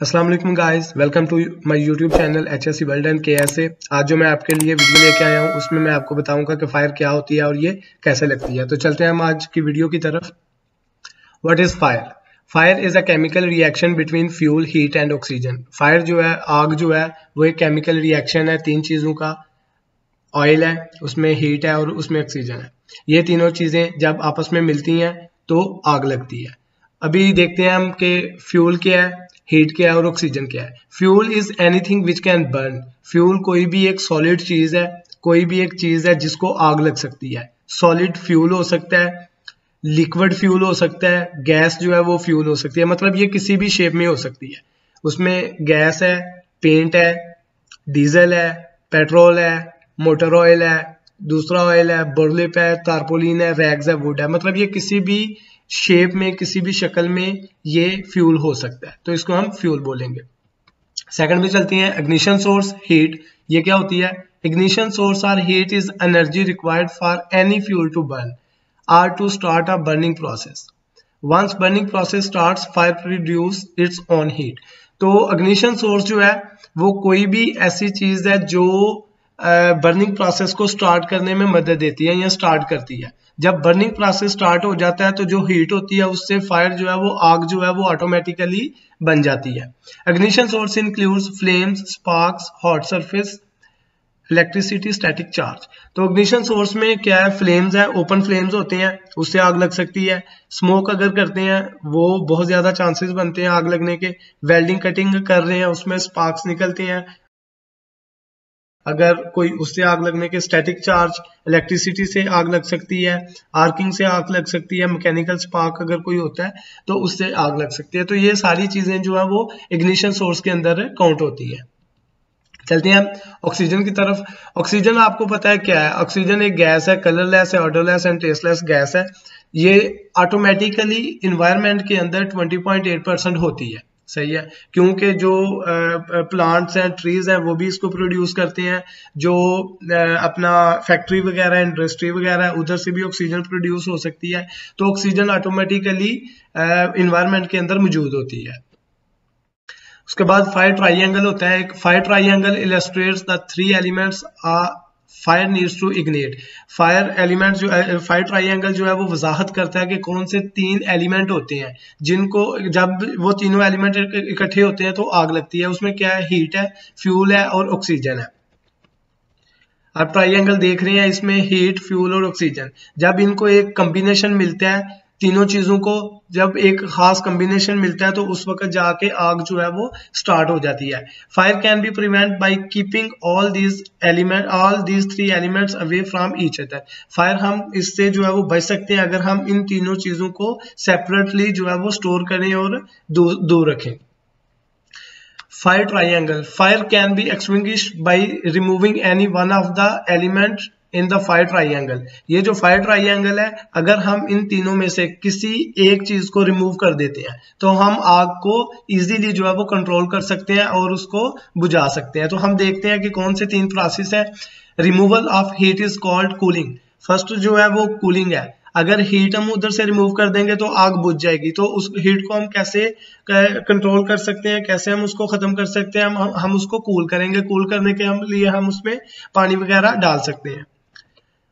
अस्सलाम वालेकुम guys welcome to my YouTube channel H S C world and K S A आज जो मैं आपके लिए वीडियो लेके आया हूँ, उसमें मैं आपको बताऊँगा कि फायर क्या होती है और ये कैसे लगती है। तो चलते हैं हम आज की वीडियो की तरफ़। What is fire fire is a chemical reaction between fuel heat and oxygen fire जो है, आग जो है, वो एक केमिकल रिएक्शन है तीन चीज़ों का। ऑयल है, उसमें हीट है और उसमें ऑक्सीजन है। ये तीनों चीज़ें जब आपस में मिलती हैं तो आग लगती है। अभी देखते हैं हम कि फ्यूल क्या है हीट क्या है और ऑक्सीजन क्या है? Fuel is anything which can burn fuel कोई भी एक सॉलिड चीज़ है, कोई भी एक चीज़ है जिसको आग लग सकती है। सॉलिड फ्यूल हो सकता है लिक्विड फ्यूल हो सकता है गैस जो है वो फ्यूल हो सकती है। मतलब ये किसी भी शेप में हो सकती है। उसमें गैस है पेंट है डीजल है पेट्रोल है मोटर ऑयल है, दूसरा ऑयल है बर्लिप है तारपोलिन है रैग्स है वुड है। मतलब ये किसी भी शेप में, किसी भी शक्ल में ये फ्यूल हो सकता है। तो इसको हम फ्यूल बोलेंगे। सेकंड में चलती है इग्निशन सोर्स हीट ये क्या होती है? Ignition source or heat is energy required for any fuel to burn or to start a burning process once burning process start fire produce its own heat तो ignition source जो है, वो कोई भी ऐसी चीज़ है जो बर्निंग प्रोसेस को स्टार्ट करने में मदद देती है या स्टार्ट करती है। जब बर्निंग प्रोसेस स्टार्ट हो जाता है तो जो हीट होती है, उससे फायर जो है, वो आग जो है, वो ऑटोमेटिकली बन जाती है। Ignition source includes flames sparks hot surface electricity static charge तो अग्निशन सोर्स में क्या है? फ्लेम्स है ओपन फ्लेम्स होते हैं, उससे आग लग सकती है। स्मोक अगर करते हैं, वो बहुत ज़्यादा चांसेस बनते हैं आग लगने के। वेल्डिंग कटिंग कर रहे हैं, उसमें स्पार्क्स निकलते हैं अगर कोई उससे आग लगने के स्टैटिक चार्ज इलेक्ट्रिसिटी से आग लग सकती है आर्किंग से आग लग सकती है मैकेनिकल स्पार्क अगर कोई होता है तो उससे आग लग सकती है। तो ये सारी चीज़ें जो है वो इग्निशन सोर्स के अंदर काउंट होती है। चलते हैं ऑक्सीजन की तरफ़। ऑक्सीजन आपको पता है क्या है? ऑक्सीजन एक गैस है कलरलेस है ऑर्डरलेस एंड टेस्टलेस गैस है। ये ऑटोमेटिकली इन्वायरमेंट के अंदर 20.8 परसेंट होती है। सही है? क्योंकि जो प्लांट्स हैं ट्रीज हैं, वो भी इसको प्रोड्यूस करते हैं। जो अपना फैक्ट्री वगैरह इंडस्ट्री वगैरह उधर से भी ऑक्सीजन प्रोड्यूस हो सकती है। तो ऑक्सीजन ऑटोमेटिकली इन्वायरमेंट के अंदर मौजूद होती है। उसके बाद फाइव ट्राइंगल होता है। एक fire triangle illustrates the three elements fire needs to ignite fire element जो फायर ट्राइंगल जो है, वो वजाहत करता है कि कौन से तीन एलिमेंट होते हैं, जिनको, जब वो तीनों एलिमेंट इकट्ठे होते हैं तो आग लगती है। उसमें क्या है? हीट है फ्यूल है और ऑक्सीजन है। आप ट्राइंगल देख रहे हैं, इसमें हीट फ्यूल और ऑक्सीजन जब इनको एक कम्बिनेशन मिलता है तीनों चीज़ों को जब एक खास कॉम्बिनेशन मिलता है तो उस वक्त जाके आग जो है वो स्टार्ट हो जाती है। Fire can be prevent by keeping all these element all these three elements away from each other fire हम इससे जो है वो बच सकते हैं अगर हम इन तीनों चीज़ों को सेपरेटली जो है वो स्टोर करें और दूर रखें। Fire triangle fire can be extinguish by removing any one of the element in the fire triangle ये जो फायर ट्राइंगल है, अगर हम इन तीनों में से किसी एक चीज़ को रिमूव कर देते हैं तो हम आग को इजीली जो है वो कंट्रोल कर सकते हैं और उसको बुझा सकते हैं। तो हम देखते हैं कि कौन से तीन प्रोसेस है। Removal of heat is called cooling first जो है वो कूलिंग है। अगर हीट हम उधर से रिमूव कर देंगे तो आग बुझ जाएगी। तो उस हीट को हम कैसे कंट्रोल कर सकते हैं? कैसे हम उसको खत्म कर सकते हैं? हम हम उसको कूल करेंगे। कूल करने के हम लिए हम उसमें पानी वगैरह डाल सकते हैं।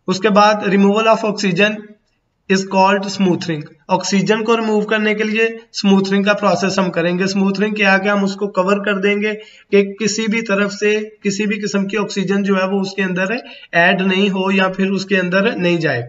उसके बाद removal of oxygen is called smothering oxygen को रिमूव करने के लिए स्मूथरिंग का प्रोसेस हम करेंगे। स्मूथरिंग के आगे हम उसको कवर कर देंगे कि किसी भी तरफ़ से किसी भी किस्म की ऑक्सीजन जो है वो उसके अंदर ऐड नहीं हो या फिर उसके अंदर नहीं जाए।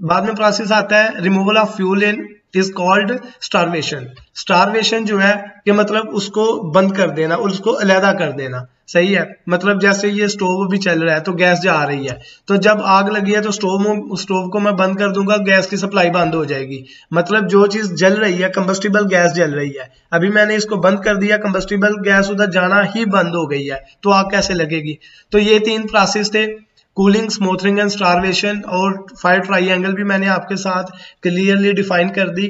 बाद में प्रोसेस आता है removal of fuel in is called starvation starvation जो है कि मतलब उसको बंद कर देना, उसको अलहदा कर देना। सही है? मतलब जैसे ये स्टोव भी चल रहा है तो गैस जा रही है। तो जब आग लगी है तो स्टोव स्टोव को मैं बंद कर दूँगा, गैस की सप्लाई बंद हो जाएगी। मतलब जो चीज़ जल रही है कंबस्टिबल गैस जल रही है। अभी मैंने इसको बंद कर दिया कंबस्टिबल गैस उधर जाना ही बंद हो गई है तो आग कैसे लगेगी? तो ये तीन प्रोसेस थे। कूलिंग स्मोथरिंग एंड स्टारवेशन और फायर ट्राइंगल भी मैंने आपके साथ क्लियरली डिफाइन कर दी।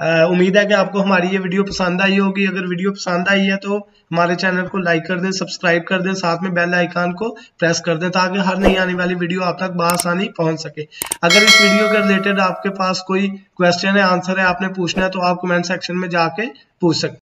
उम्मीद है कि आपको हमारी ये वीडियो पसंद आई होगी। अगर वीडियो पसंद आई है तो हमारे चैनल को लाइक कर दें सब्सक्राइब कर दें, साथ में बेल आइकान को प्रेस कर दें ताकि हर नई आने वाली वीडियो आप तक बसानी पहुँच सके। अगर इस वीडियो के रिलेटेड आपके पास कोई क्वेश्चन है आंसर है, आपने पूछना है तो आप कमेंट सेक्शन में जाके पूछ सकते